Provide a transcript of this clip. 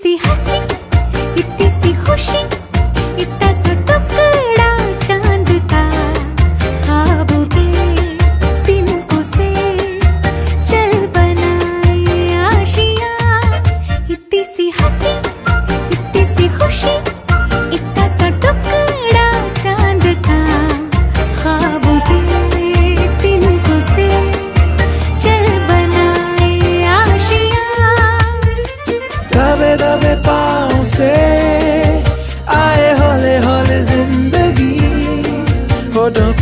सी हँसी इतनी सी खुशी इतना